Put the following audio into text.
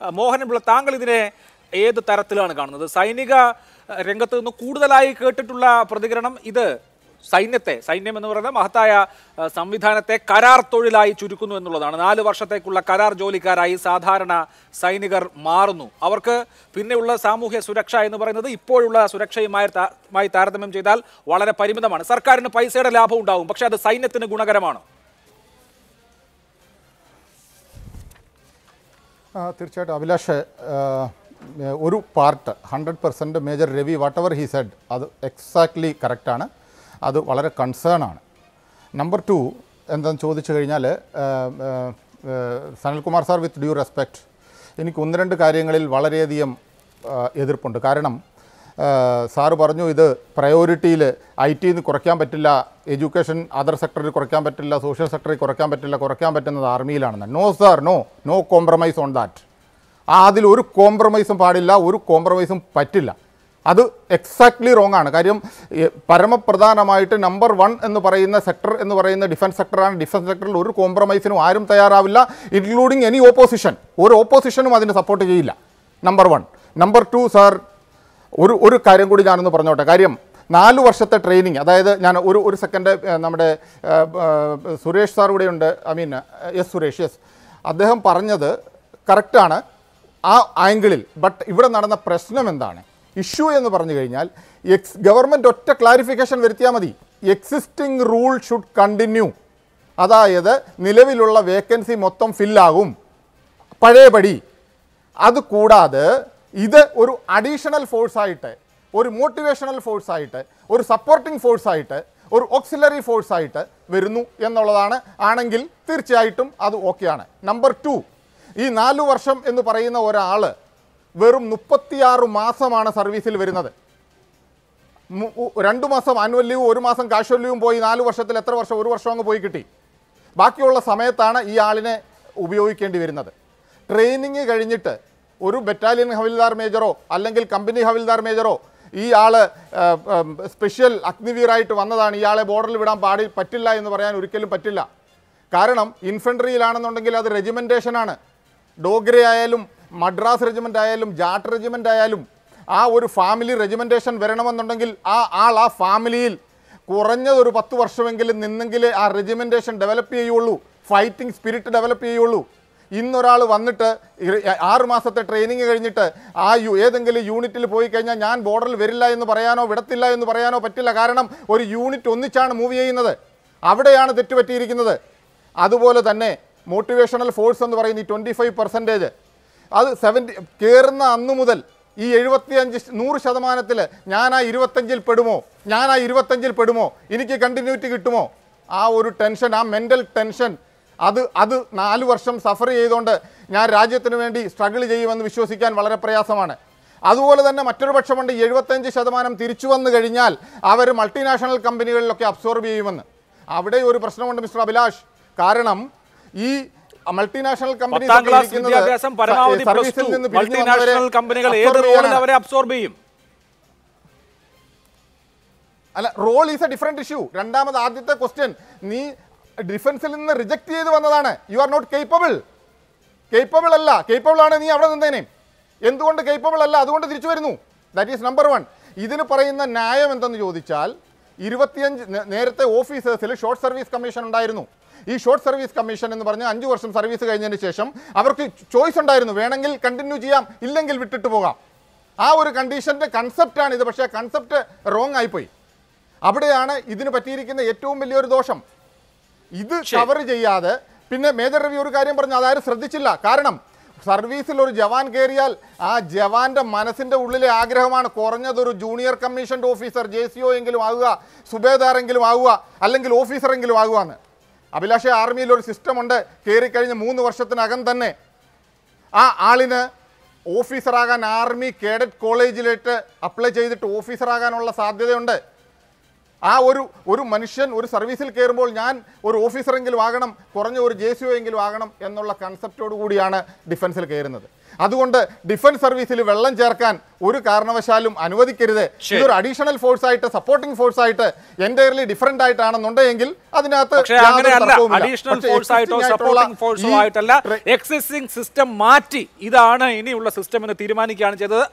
മോഹനപിള്ള താങ്കൾ ഇതിനെ ഏത് തരത്തിലാണ് കാണുന്നത്? സൈനിക രംഗത്ത് നിന്ന് കൂടുതലായി കേട്ടിട്ടുള്ള പ്രതികരണം ഇത് സൈന്യത്തെ സൈന്യം എന്ന് പറയുന്ന മഹത്തായ സംവിധാനത്തെ കരാർ തൊഴിലായി ചുരുക്കുന്നു എന്നുള്ളതാണ്. നാല് വർഷത്തേക്കുള്ള കരാർ ജോലിക്കാരായി സാധാരണ സൈനികർ മാറുന്നു. അവർക്ക് പിന്നെയുള്ള സാമൂഹ്യ സുരക്ഷ എന്ന് പറയുന്നത് ഇപ്പോഴുള്ള സുരക്ഷയുമായി താരതമ്യം ചെയ്താൽ വളരെ പരിമിതമാണ്. സർക്കാരിന് പൈസയുടെ ലാഭം ഉണ്ടാവും പക്ഷേ അത് സൈന്യത്തിന് ഗുണകരമാണോ? തീർച്ചയായിട്ടും അഭിലാഷ് ഒരു part hundred percent major Ravi whatever he said അത് എക്സാക്ട്ലി കറക്റ്റാണ് അത് വളരെ കൺസേൺ ആണ്. നമ്പർ ടു എന്താണെന്ന് ചോദിച്ചു കഴിഞ്ഞാൽ Sanalkumar sir with due respect എനിക്ക് ഒന്ന് രണ്ട് കാര്യങ്ങളിൽ വളരെയധികം എതിർപ്പുണ്ട്. കാരണം സാറ് പറഞ്ഞു ഇത് പ്രയോറിറ്റിയിൽ ഐ ടിന്ന് കുറയ്ക്കാൻ പറ്റില്ല എഡ്യൂക്കേഷൻ അതർ സെക്ടറിൽ കുറയ്ക്കാൻ പറ്റില്ല സോഷ്യൽ സെക്ടറിൽ കുറയ്ക്കാൻ പറ്റില്ല കുറയ്ക്കാൻ പറ്റുന്നത് ആർമിയിലാണെന്ന്. No sir no no compromise on that ആ അതിൽ ഒരു കോംപ്രമൈസും പാടില്ല ഒരു കോംപ്രമൈസും പറ്റില്ല. അത് എക്സാക്ട്ലി റോങ് ആണ്. കാര്യം പരമപ്രധാനമായിട്ട് നമ്പർ വൺ എന്ന് പറയുന്ന സെക്ടർ എന്ന് പറയുന്ന ഡിഫൻസ് സെക്ടറാണ് ഡിഫൻസ് സെക്ടറിൽ ഒരു കോംപ്രമൈസിനും ആരും തയ്യാറാവില്ല ഇൻക്ലൂഡിങ് എനി ഓപ്പോസിഷൻ ഒരു ഓപ്പോസിഷനും അതിന് സപ്പോർട്ട് ചെയ്യില്ല. Number one number two sir ഒരു ഒരു കാര്യം കൂടി ഞാനൊന്ന് പറഞ്ഞോട്ടെ. കാര്യം നാല് വർഷത്തെ ട്രെയിനിങ് അതായത് ഞാൻ ഒരു ഒരു സെക്കൻഡ് നമ്മുടെ സുരേഷ് സാർ ഉണ്ട്. I mean S Suresh yes. അദ്ദേഹം പറഞ്ഞത് കറക്റ്റാണ് ആ ആംഗിളിൽ ബട്ട് ഇവിടെ നടന്ന പ്രശ്നം എന്താണ്? ഇഷ്യൂ എന്ന് പറഞ്ഞു കഴിഞ്ഞാൽ എക്സ് ഗവൺമെന്റ് ഒറ്റ ക്ലാരിഫിക്കേഷൻ വരുത്തിയാൽ മതി. എക്സിസ്റ്റിംഗ് റൂൾ ഷുഡ് കണ്ടിന്യൂ അതായത് നിലവിലുള്ള വേക്കൻസി മൊത്തം ഫില്ലാകും പഴയപടി. അത് കൂടാതെ ഇത് ഒരു അഡീഷണൽ ഫോഴ്സായിട്ട് ഒരു മോട്ടിവേഷണൽ ഫോഴ്സായിട്ട് ഒരു സപ്പോർട്ടിംഗ് ഫോഴ്സായിട്ട് ഒരു ഓക്സിലറി ഫോഴ്സായിട്ട് വരുന്നു എന്നുള്ളതാണ്. ആണെങ്കിൽ തീർച്ചയായിട്ടും അത് ഓക്കെയാണ് നമ്പർ ടു ഈ നാലു വർഷം എന്ന് പറയുന്ന ഒരാൾ വെറും മുപ്പത്തിയാറ് മാസമാണ് സർവീസിൽ വരുന്നത്. രണ്ട് മാസം ആനുവൽ ലീവ് ഒരു മാസം കാഷ്വൽ ലീവും പോയി നാല് വർഷത്തിൽ എത്ര വർഷം ഒരു വർഷം അങ്ങ് പോയി കിട്ടി. ബാക്കിയുള്ള സമയത്താണ് ഈ ആളിനെ ഉപയോഗിക്കേണ്ടി വരുന്നത്. ട്രെയിനിങ് കഴിഞ്ഞിട്ട് ഒരു ബറ്റാലിയൻ ഹവിൽദാർ മേജറോ അല്ലെങ്കിൽ കമ്പനി ഹവിൽദാർ മേജറോ ഈ ആൾ സ്പെഷ്യൽ അഗ്നിവീറായിട്ട് വന്നതാണ്. ഇയാളെ ബോർഡറിൽ വിടാൻ പാടി പറ്റില്ല എന്ന് പറയാൻ ഒരിക്കലും പറ്റില്ല. കാരണം ഇൻഫൻട്രിയിലാണെന്നുണ്ടെങ്കിൽ അത് റെജിമെന്റേഷനാണ് ഡോഗ്രെ ആയാലും മദ്രാസ് റെജിമെന്റ് ആയാലും ജാട്ട് റെജിമെന്റ് ആയാലും ആ ഒരു ഫാമിലി റെജിമെന്റേഷൻ വരണമെന്നുണ്ടെങ്കിൽ ആ ആൾ ആ ഫാമിലിയിൽ കുറഞ്ഞതൊരു പത്ത് വർഷമെങ്കിലും നിന്നെങ്കിൽ ആ റെജിമെന്റേഷൻ ഡെവലപ്പ് ചെയ്യുള്ളൂ. ഫൈറ്റിംഗ് സ്പിരിറ്റ് ഡെവലപ്പ് ചെയ്യുള്ളൂ. ഇന്നൊരാൾ വന്നിട്ട് ആറുമാസത്തെ ആറ് മാസത്തെ ട്രെയിനിങ് കഴിഞ്ഞിട്ട് ആ യു ഏതെങ്കിലും യൂണിറ്റിൽ പോയി കഴിഞ്ഞാൽ ഞാൻ ബോർഡറിൽ വരില്ല എന്ന് പറയാനോ വിടത്തില്ല എന്ന് പറയാനോ പറ്റില്ല. കാരണം ഒരു യൂണിറ്റ് ഒന്നിച്ചാണ് മൂവ് ചെയ്യുന്നത്. അവിടെയാണ് തെറ്റുപറ്റിയിരിക്കുന്നത്. അതുപോലെ തന്നെ മോട്ടിവേഷണൽ ഫോഴ്സ് എന്ന് പറയുന്ന ഈ ട്വന്റി ഫൈവ് പെർസെന്റേജ് അത് സെവന്റി കയറുന്ന അന്നു മുതൽ ഈ എഴുപത്തിയഞ്ച് നൂറ് ശതമാനത്തിൽ ഞാൻ ആ ഇരുപത്തഞ്ചിൽ പെടുമോ? ഞാൻ ആ ഇരുപത്തഞ്ചിൽ പെടുമോ? എനിക്ക് കണ്ടിന്യൂറ്റി കിട്ടുമോ? ആ ഒരു ടെൻഷൻ ആ മെന്റൽ ടെൻഷൻ അത് അത് നാല് വർഷം സഫർ ചെയ്തുകൊണ്ട് ഞാൻ രാജ്യത്തിന് വേണ്ടി സ്ട്രഗിൾ ചെയ്യുമെന്ന് വിശ്വസിക്കാൻ വളരെ പ്രയാസമാണ്. അതുപോലെ തന്നെ മറ്റൊരു പക്ഷമുണ്ട് എഴുപത്തഞ്ച് ശതമാനം തിരിച്ചു വന്നു കഴിഞ്ഞാൽ അവർ മൾട്ടിനാഷണൽ കമ്പനികളിലൊക്കെ അബ്സോർബ് ചെയ്യുമെന്ന്. അവിടെ ഒരു പ്രശ്നമുണ്ട് മിസ്റ്റർ അഭിലാഷ്. കാരണം ഈ മൾട്ടിനാഷണൽ കമ്പനി അബ്സോർബ് ചെയ്യും? അല്ല role is a different issue രണ്ടാമത് ആദ്യത്തെ ക്വസ്റ്റ്യൻ നീ ഡിഫൻസിൽ നിന്ന് റിജക്ട് ചെയ്ത് വന്നതാണ്. You are not capable capable അല്ല. കേപ്പബിൾ ആണ്. നീ അവിടെ നിന്നേനെ. എന്തുകൊണ്ട് കേപ്പബിൾ അല്ല? അതുകൊണ്ട് തിരിച്ചു വരുന്നു. ദാറ്റ് ഈസ് നമ്പർ വൺ ഇതിന് പറയുന്ന ന്യായം എന്തെന്ന് ചോദിച്ചാൽ ഇരുപത്തിയഞ്ച് നേരത്തെ ഓഫീസേഴ്സിൽ ഷോർട്ട് സർവീസ് കമ്മീഷൻ ഉണ്ടായിരുന്നു. ഈ ഷോർട്ട് സർവീസ് കമ്മീഷൻ എന്ന് പറഞ്ഞ് അഞ്ച് വർഷം സർവീസ് കഴിഞ്ഞതിന് ശേഷം അവർക്ക് ചോയ്സ് ഉണ്ടായിരുന്നു. വേണമെങ്കിൽ കണ്ടിന്യൂ ചെയ്യാം. ഇല്ലെങ്കിൽ വിട്ടിട്ട് പോകാം. ആ ഒരു കണ്ടീഷന്റെ കൺസെപ്റ്റാണ് ഇത്. പക്ഷേ കൺസെപ്റ്റ് റോങ് ആയിപ്പോയി. അവിടെയാണ് ഇതിന് പറ്റിയിരിക്കുന്ന ഏറ്റവും വലിയൊരു ദോഷം. ഇത് കവർ ചെയ്യാതെ പിന്നെ മേജർ രവി ഒരു കാര്യം പറഞ്ഞു അതാരും ശ്രദ്ധിച്ചില്ല. കാരണം സർവീസിൽ ഒരു ജവാൻ കയറിയാൽ ആ ജവാന്റെ മനസ്സിന്റെ ഉള്ളിലെ ആഗ്രഹമാണ് കുറഞ്ഞതൊരു junior commissioned officer J C O എങ്കിലും ആവുക സുബേദാറെങ്കിലും ആവുക അല്ലെങ്കിൽ ഓഫീസറെങ്കിലും ആവുക എന്ന്. അഭിലാഷ ആർമിയിൽ ഒരു സിസ്റ്റം സിസ്റ്റമുണ്ട് കയറിക്കഴിഞ്ഞ് മൂന്ന് വർഷത്തിനകം തന്നെ ആ ആളിന് ഓഫീസറാകാൻ ആർമി കേഡറ്റ് കോളേജിലേക്ക് അപ്ലൈ ചെയ്തിട്ട് ഓഫീസറാകാനുള്ള സാധ്യതയുണ്ട്. ആ ഒരു ഒരു മനുഷ്യൻ ഒരു സർവീസിൽ കയറുമ്പോൾ ഞാൻ ഒരു ഓഫീസറെങ്കിലും ആകണം കുറഞ്ഞ ഒരു ജെ സി ഒ എങ്കിലും ആകണം എന്നുള്ള കൺസെപ്റ്റോട് കൂടിയാണ് ഡിഫൻസിൽ കയറുന്നത്. അതുകൊണ്ട് ഡിഫൻസ് സർവീസിൽ വെള്ളം ചേർക്കാൻ ഒരു കാരണവശാലും അനുവദിക്കരുത്. ഇതൊരു അഡീഷണൽ ഫോഴ്സ് ആയിട്ട് സപ്പോർട്ടിംഗ് ഫോഴ്സ് ആയിട്ട് എന്റയർലി ഡിഫറെന്റ് ആയിട്ടാണെന്നുണ്ടെങ്കിൽ അതിനകത്ത് എക്സിസ്റ്റിംഗ് സിസ്റ്റം മാറ്റി ഇതാണ് ഇനിയുള്ള സിസ്റ്റം എന്ന് തീരുമാനിക്കുകയാണ് ചെയ്തത്.